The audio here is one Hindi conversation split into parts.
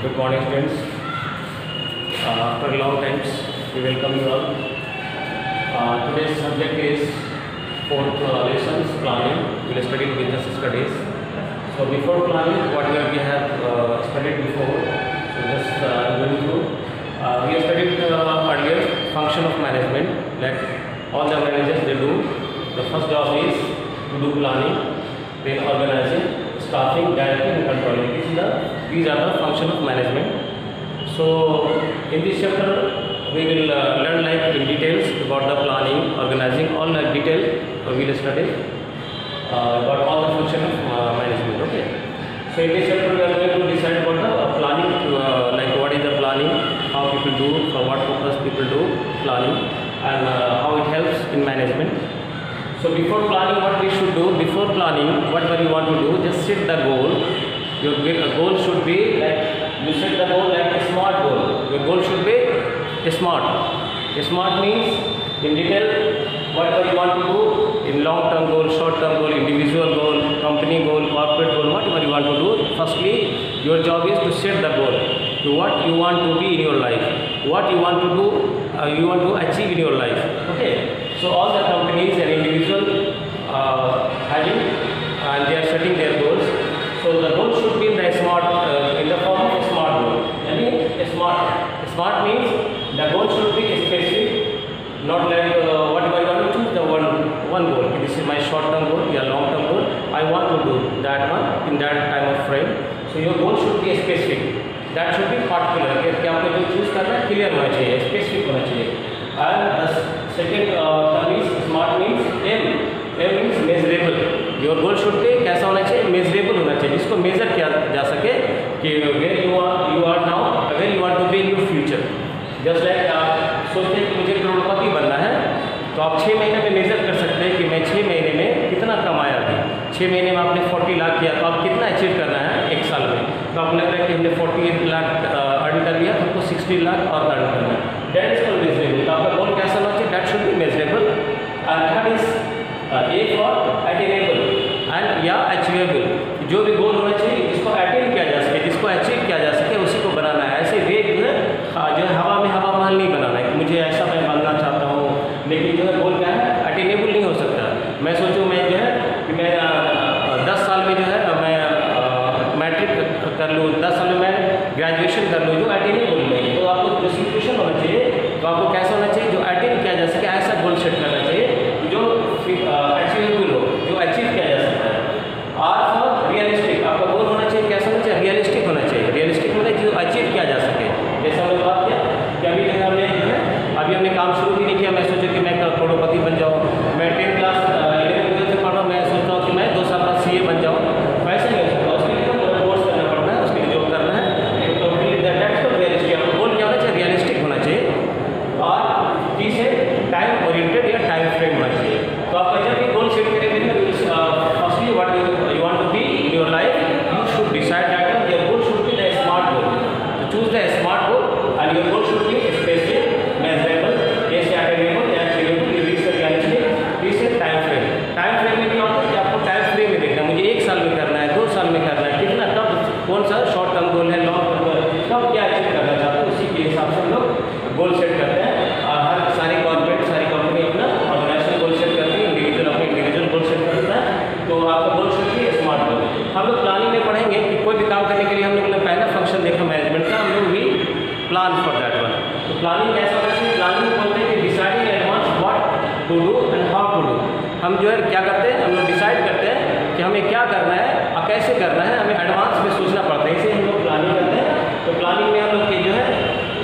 Good morning, students. Uh, after long times, we welcome you all. Uh, today's subject is fourth uh, lessons planning. We will study business studies. So before planning, what we have, we have uh, studied before. So just uh, going through. Uh, we have studied uh, earlier function of management. Like all the managers they do. The first job is to do planning, then organizing, staffing, directing, and controlling. This is the these are the function of management. So in this chapter we will uh, learn like in details about the planning, organizing, all the detail we will study uh, about all the function of uh, management. Okay. So in this chapter we are going to decide about the uh, planning, uh, like what is the planning, how people do, for what purpose people do planning, and uh, how it helps in management. So before planning, what we should do? Before planning, whatever you want to do, just set the goal. Your goal should be like you set the goal like a smart goal. Your goal should be a smart. A smart means in detail whatever you want to do in long term goal, short term goal, individual goal, company goal, corporate goal, whatever you want to do. Firstly, your job is to set the goal. To what you want to be in your life, what you want to do, uh, you want to achieve in your life. Okay. So all the companies and individual uh, having and they are setting their goals. So the goal should be in the smart uh, in the form of a smart goal. I mean a smart. Smart means the goal should be specific, not like uh, whatever you want to choose the one one goal. Okay, This is my short term goal, your long term goal. I want to do that one in that time of frame. So your goal should be specific. That should be particular. कि कि आपको जो चूज करना है क्लियर होना चाहिए स्पेसिफिक होना चाहिए and the measurable. Goal should be कैसा होना चाहिए मेजरेबल होना चाहिए जिसको मेजर किया जा सके कि where you are you are now where you want to be in your future. Just like आप सोचते हैं कि मुझे करोड़पति बनना है तो आप छः महीने में मेजर कर सकते हैं कि मैं छः महीने में कितना कमाया अभी छः महीने में आपने फोर्टी लाख किया तो आप कितना अचीव करना है एक साल में तो आपको लग रहा है कि हमने फोर्टी लाख अर्न कर लिया तो हमको सिक्सटी लाख और अर्न करना है डेट है और कैसे करना है, हमें एडवांस में सोचना पड़ता है। इसे हम लोग प्लानिंग करते हैं। तो प्लानिंग में हम लोग के जो है,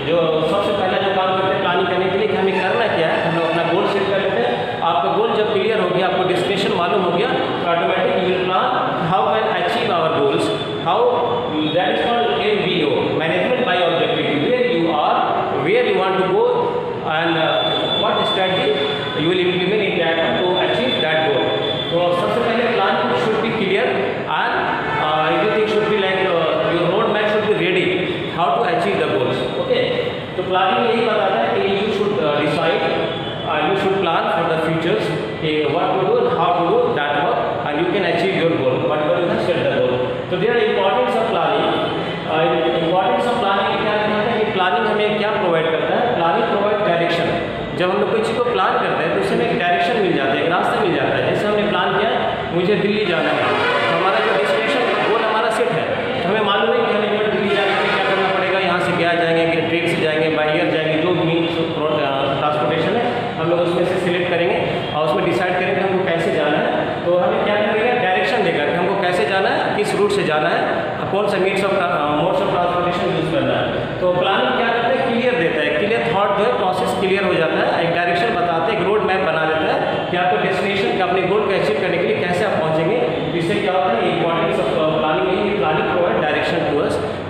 जो सबसे पहला जो काम करते हैं प्लानिंग करने के लिए कि हमें करना क्या है हम लोग अपना गोल सेट कर लेते हैं आपका गोल जब क्लियर हो गया आपको डेस्टिनेशन मालूम हो गया तो automatic you will plan how can achieve our goals how that is called M B O management by objective where you are where you want to go and what strategy you will implement in that to achieve that goal तो सबसे पहले plan should be clear and everything should be like your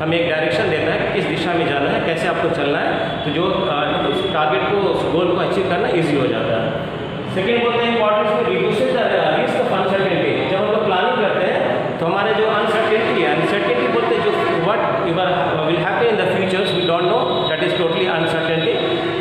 हमें एक डायरेक्शन देता है कि किस दिशा में जाना है कैसे आपको चलना है तो जो उस टारगेट को, उस गोल को अचीव करना ईजी हो जाता है। सेकेंड बोलते हैं importance reduces the risk of uncertainty जब हम लोग प्लानिंग करते हैं तो हमारे जो अनसर्टेनिटी है अनसर्टेनिटी बोलते हैं जो what you will happen in the futures we don't know that is totally uncertainty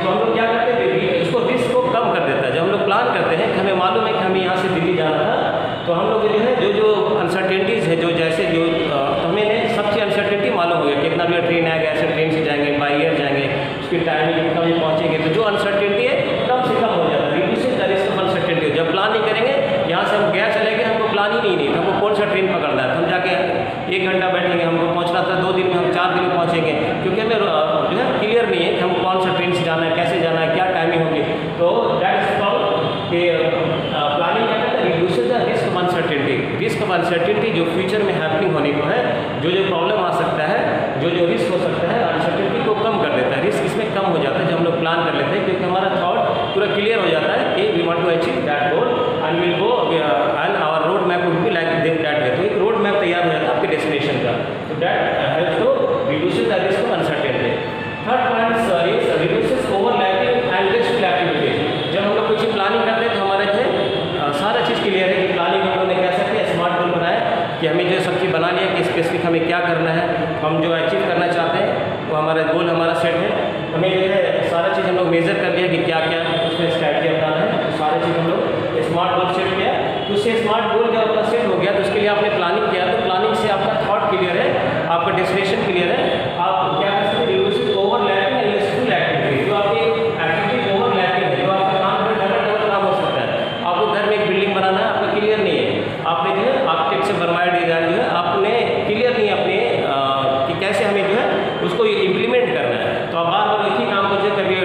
तो हम लोग क्या करते हैं उसको रिस्क को कम कर देता है जब हम लोग प्लान करते हैं कि हमें मालूम है कि हमें यहाँ से दिल्ली जाना था तो हम लोग जो है जो जो अनसर्टेनिटीज़ है जो जैसे जो अ, तो हमें सबसे अनसर्टेनिटी मालूम हो गया कितना भी ट्रेन आएगा ऐसे ट्रेन से जाएँगे बाई एयर जाएँगे उसकी टाइमिंग बजे पहुँचेंगे तो जो अनसर्टेनिटी है, कम से कम हो जाता है। Reducing the risk of uncertainty जब प्लान नहीं करेंगे, यहाँ से हम गया चले गए हमको प्लान ही नहीं नहीं। हमको कौन सा ट्रेन पकड़ना है? तो हम जाके एक घंटा बैठेंगे, हमको पहुँचना था, दो दिन में हम चार दिन में पहुँचेंगे। क्योंकि हमें जो है क्लियर नहीं है कि हमको कौन सा ट्रेन से जाना है, कैसे जाना है, क्या टाइमिंग होगी। तो दैट इज़ कॉल्ड कि प्लानिंग क्या है? The risk of uncertainty risk of uncertainty जो फ्यूचर में हैपनिंग होने को है जो जो प्रॉब्लम आ सकता है जो जो रिस्क हो सकता है अनसर्टेनिटी को कम कर देता है रिस्क इसमें कम हो जाता है जब हम लोग प्लान कर लेते हैं क्योंकि हमारा थॉट पूरा क्लियर हो जाता है कि we want to achieve that goal and will go and our road map would be like that way तो एक रोड मैप तैयार हो जाता है आपके डेस्टिनेशन का तो that helps to reduce the risk of uncertainty third point is reduces overlapping and wasteful activities जब हम लोग कुछ प्लानिंग करते हैं तो हमारे जो है अ, सारा चीज़ क्लियर है कि प्लानिंग हम लोग ने कह सकते हैं स्मार्ट गोल बनाया कि हमें जो सब चीज़ बना लिया कि स्पेसिफिक हमें क्या करना है हम जो अचीव करना चाहते हैं वो हमारा गोल हमारा सेट है हमें जो है सारा चीज़ हम लोग मेजर कर लिया कि क्या क्या उसमें स्ट्रैटी अपनाना है तो सारी चीज़ हम लोग स्मार्ट गोल सेट किया तो उससे स्मार्ट गोल जब आपका सेट हो गया तो उसके लिए आपने प्लानिंग किया तो प्लानिंग से आपका थॉट क्लियर है, आपका डेस्टिनेशन क्लियर है। आप क्या कर सकते हैं? ओवरलैपिंग एंड लिस्टफुल एक्टिविटी जो आपकी एक्टिविटी ओवरलैपिंग है, जो आपका काम पर डबल डबल काम हो सकता है। आपको घर में एक बिल्डिंग बनाना है, आपका क्लियर नहीं है। आपने जो है आर्किटेक्ट से बनवाया डिज़ाइन जो है आपने क्लियर नहीं अपने कि कैसे हमें जो है उसको इम्प्लीमेंट करना है। तो आप बार बार एक ही काम करते कभी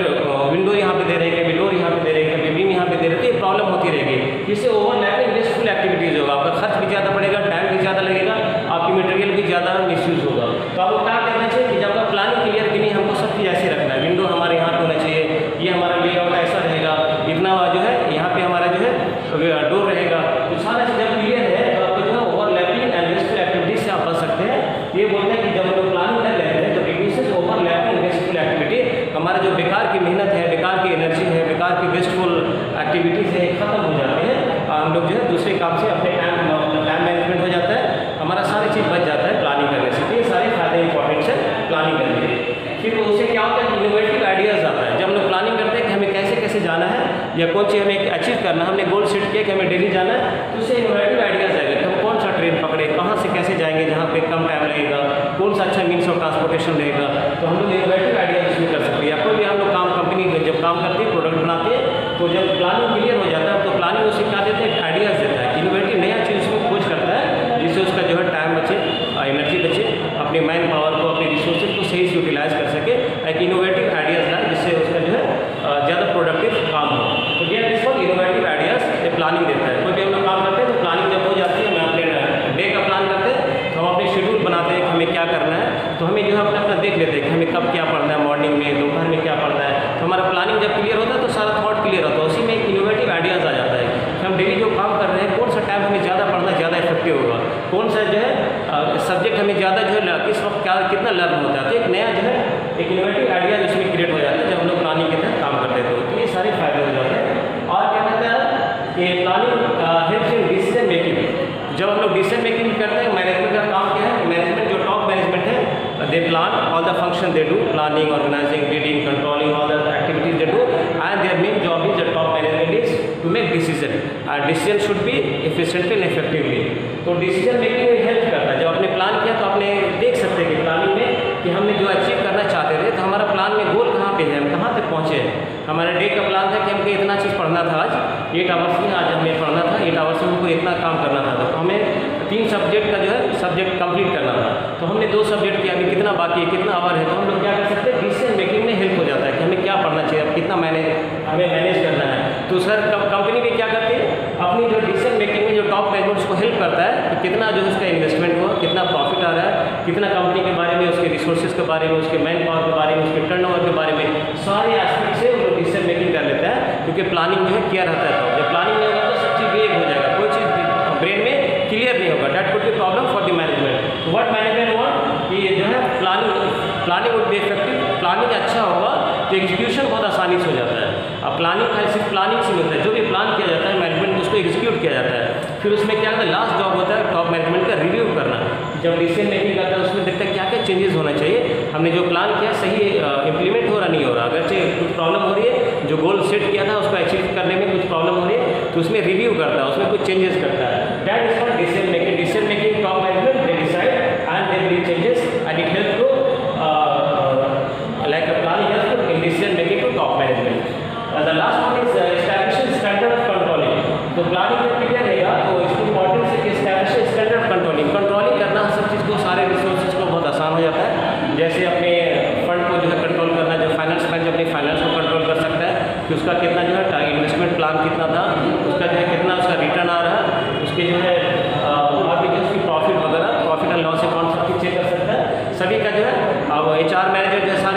विंडो यहाँ पे दे रहे हैं, कभी डोर यहाँ पे दे रहे हैं, कभी बीम यहाँ पे दे रहे हैं तो ये प्रॉब्लम होती रहेगी। इससे ओवरलैपिंग लिस्टफुल एक्टिविटीज़ होगा आपका खर्च भी ज़्यादा पड़ेगा टाइम भी ज़्यादा लगेगा आपकी मटेरियल भी ज़्यादा मिसयूज होगा तो आपको क्या करना चाहिए कि जब आप प्लानिंग क्लियर कि नहीं हमको सब चीज़ ऐसे रखना है विंडो हमारे यहाँ पे होना चाहिए ये हमारा लेआउट ऐसा रहेगा इतना जो है यहाँ पे हमारा जो है डोर रहेगा तो सारा चीज़ जब क्लियर है तो आपको जो है ओवरलैपिंग एंड वेस्टफुल एक्टिविटीज़ से आप बच सकते हैं ये बोलते हैं कि जब हम लोग प्लानिंग कर रहे हैं तो रिड्यूसेस ओवरलैपिंग वेस्टफुल एक्टिविटी हमारा जो बेकार की मेहनत है बेकार की एनर्जी है बेकार की वेस्टफुल एक्टिविटीज़ है खत्म हो जाते हैं और हम लोग जो है दूसरे काम से अपने टाइम टाइम मैनेजमेंट हो जाता है। हमारा सारी चीज़ बच जाता है प्लानिंग करने से। तो ये सारे फ़ायदे इंपॉर्टेंट है प्लानिंग करने के। फिर उससे क्या होता है इनोवेटिव आइडियाज़ आता है। जब हम लोग प्लानिंग करते हैं कि हमें कैसे कैसे जाना है या कौन चीज़ हमें अचीव करना है, हमने गोल सेट किया कि हमें डेली जाना है तो उससे इनोवेटिव आइडियाज़ आएगा कि हम कौन सा ट्रेन पकड़े, कहाँ से कैसे जाएँगे, जहाँ पर कम टाइम लगेगा, कौन सा अच्छा मीन्स ऑफ़ ट्रांसपोर्टेशन रहेगा। तो हम लोग इनोवेटिव आइडियाज़ इसमें कर सकते हैं। या कोई भी हम लोग काम कंपनी जब काम करते हैं प्रोडक्ट बनाते हैं तो जब प्लानिंग क्लियर हो जाता है तो प्लानिंग उसे क्या देते हैं आइडियाज़ देता है इनोवेटिव नया चीज़ उसमें खोज करता है जिससे उसका जो है टाइम बचे एनर्जी बचे अपने मैन पावर को, अपने रिसोर्सेज को सही से यूटिलाइज कर सके एक इनोवेटिव आइडियाज़ लाए, जिससे उसका जो है ज़्यादा प्रोडक्टिव काम हो। तो ये इस पर इनोवेटिव आइडियाज़ ये प्लानिंग देता है। कोई भी हम लोग काम करते हैं तो प्लानिंग जब हो जाती है, मैं अपने डे का प्लान करते हैं तो हम अपने शेड्यूल बनाते हैं कि हमें क्या करना है। तो हमें जो है अपना अपना देख लेते हैं कि हमें कब क्या पढ़ना है मॉर्निंग में, दोपहर में क्या पढ़ना है। तो हमारा प्लानिंग जब क्लियर होता है तो सारा थाट क्लियर होता है। उसी में एक इनोवेटिव आइडियाज़ आ जाता है कि हम डेली जो काम कर रहे हैं, कौन सा टाइम हमें ज़्यादा पढ़ना, ज़्यादा इफ़ेक्टिव होगा? कौन सा जो है सब्जेक्ट हमें ज़्यादा जो है किस वक्त क्या, कितना लर्न होता है। तो एक नया जो है, एक इनोवेटिव आइडिया उसमें क्रिएट हो जाता है, जब हम लोग प्लानिंग के तहत काम करते हैं। तो ये सारे फ़ायदे हो जाते हैं। और क्या कहते हैं कि planning helps in decision making जब हम लोग डिसीज़न मेकिंग करते हैं मैनेजमेंट का काम क्या है मैनेजमेंट जो टॉप मैनेजमेंट है they plan all the function they do planning organising leading controlling all the activities they do and their decision should be efficiently and effectively तो डिसीज़न मेकिंग में हेल्प करता है। जब आपने प्लान किया तो आपने देख सकते हैं कि प्लानिंग में कि हमने जो अचीव करना चाहते थे तो हमारा प्लान में गोल कहाँ पे है, हम कहाँ तक पहुँचे हैं? हमारे डे का प्लान था कि हमको इतना चीज़ पढ़ना था आज। एट आवर्स में आज हमें पढ़ना था एट आवर्स में हमको इतना काम करना था। तो हमें तीन सब्जेक्ट का जो है सब्जेक्ट कंप्लीट करना था। तो हमने दो सब्जेक्ट किया, अभी कितना बाकी है, कितना आवर है तो हम लोग क्या कर सकते हैं? डिसीज़न मेकिंग में हेल्प हो जाता है कि हमें क्या पढ़ना चाहिए, अब कितना मैनेज हमें मैनेज करना है। तो सर कंपनी भी क्या करती है? कंपनी जो डिसीज़न मेकिंग में जो टॉप मैनेजमेंट उसको हेल्प करता है कि कितना जो है उसका इन्वेस्टमेंट हुआ, कितना प्रॉफिट आ रहा है, कितना कंपनी के बारे में, उसके रिसोर्सेज के बारे में, उसके मैन पावर के बारे में, उसके टर्न के बारे में, सारे एस्पेक्ट से वो डिसीज़न मेकिंग कर लेता है, क्योंकि प्लानिंग जो है किया रहता है तो। जब प्लानिंग नहीं होगा तो सब चीज़ वेग हो जाएगा। कोई चीज़ ब्रेन में क्लियर नहीं होगा। That could be problem for the management what management want कि जो है planning planning would be effective planning अच्छा होगा तो एग्जीक्यूशन बहुत आसानी से हो जाता है। अब प्लानिंग सिर्फ़ प्लानिंग से मिलता है। जो प्लान किया जाता है मैनेजमेंट में उसको एग्जीक्यूट किया जाता है। फिर उसमें क्या होता है लास्ट जॉब होता है टॉप मैनेजमेंट का रिव्यू करना। जब रिसेंट नहीं करता है, उसमें देखता है क्या क्या चेंजेस होना चाहिए। हमने जो प्लान किया, सही इंप्लीमेंट हो रहा, नहीं हो रहा। अगरचे कुछ प्रॉब्लम हो रही है, जो गोल सेट किया था, उसको अचीव करने में कुछ प्रॉब्लम हो रही है तो उसमें रिव्यू करता है, उसमें कुछ चेंजेस करता है। डेट इज़ नॉट कि उसका कितना जो है इन्वेस्टमेंट प्लान कितना था, उसका जो है कितना उसका रिटर्न आ रहा है उसके जो है आप उसकी प्रॉफिट वगैरह प्रॉफिट एंड लॉस अकाउंट सब चेक कर सकते हैं। सभी का जो है, अब एचआर मैनेजर जैसा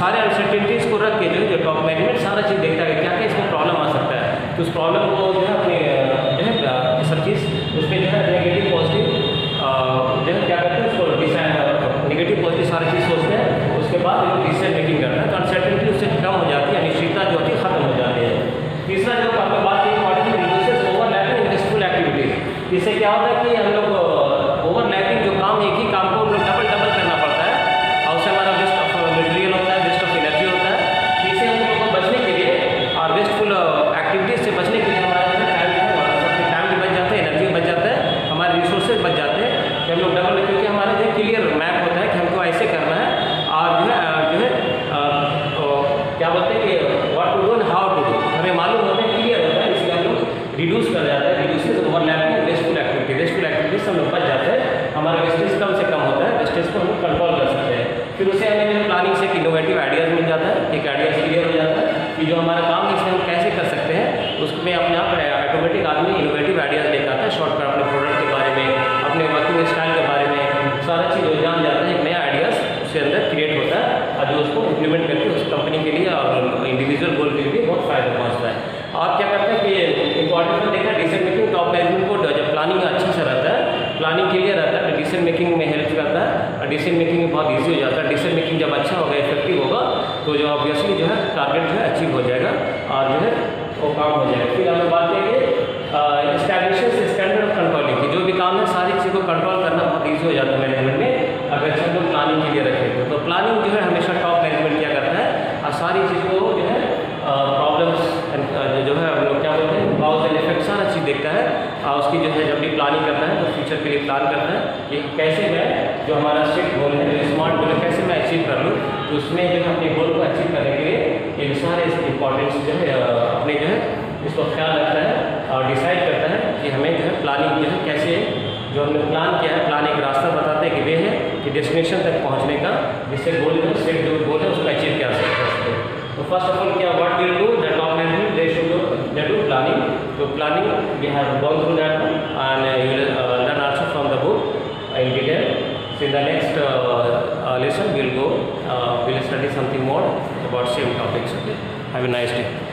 सारे अनसर्टिनिटीज़ को रख के जो टॉप मैनेजमेंट सारा चीज़ देखता है क्या क्या इसमें प्रॉब्लम आ सकता है। तो उस प्रॉब्लम को काम इसमें हम कैसे कर सकते हैं, उसमें अपने आप ऑटोमेटिक आदमी इनोवेटिव आइडियाज़ लेकर आता है शॉर्टकट अपने प्रोडक्ट के बारे में, अपने वर्किंग स्टाइल के बारे में, सारा चीज़ वो जान जाता है। एक नया आइडियाज़ उसके अंदर क्रिएट होता है और जो उसको इम्प्लीमेंट करके उस कंपनी के लिए और इंडिविजुअल गोल के लिए बहुत फ़ायदा पहुँचता है। और क्या करते हैं कि इंपॉर्टेंट में देखा डिसीज़न मेकिंग टॉप मैनेजमेंट को जब प्लानिंग अच्छे से रहता है प्लानिंग के लिए रहता है डिसीज़न मेकिंग में हेल्प करता है, और डिसीज़न मेकिंग में बहुत ईजी हो जाता है। डिसीज़न मेकिंग जब अच्छा हो गया तो जो ऑब्वियसली जो है टारगेट जो है अचीव हो जाएगा और जो है वो काम हो जाएगा। फिर हम बात करेंगे इस्टेब्लिशेस स्टैंडर्ड ऑफ़ कंट्रोलिंग की। जो भी काम है सारी चीज़ को कंट्रोल करना बहुत ईजी हो जाता है मैनेजमेंट में अगर चीज़ लोग प्लानिंग के लिए रखें तो, तो प्लानिंग जो है हमेशा टॉप मैनेजमेंट किया करता है और सारी चीज़ को जो है प्रॉब्लम्स जो है हम लोग क्या बोलते हैं बहुत एंड इफ़ेक्ट सारा चीज़ देखता है और उसकी जो है जब भी प्लानिंग करता है तो फ्यूचर के लिए प्लान करता है कि कैसे मैं जो हमारा स्टेट गोल है स्मार्ट गोल है कैसे मैं अचीव कर लूँ। तो उसमें जो है अपने गोल को अचीव करने के लिए ये सारे इंपॉर्टेंस जो है अपने जो है इसको ख्याल रखता है और डिसाइड करता है कि हमें जो है प्लानिंग जो है कैसे जो हमने प्लान किया है प्लान एक रास्ता बताते हैं कि वे है कि डेस्टिनेशन तक पहुँचने का जिससे गोल जो सेट जो गोल है उसको अचीव किया जा सकते तो फ़र्स्ट ऑफ़ ऑल क्या what will do the top management they should they do planning तो planning we have gone through that and learn also from the book in detail so in the next uh, uh, lesson study something more about same topics. Okay have a nice day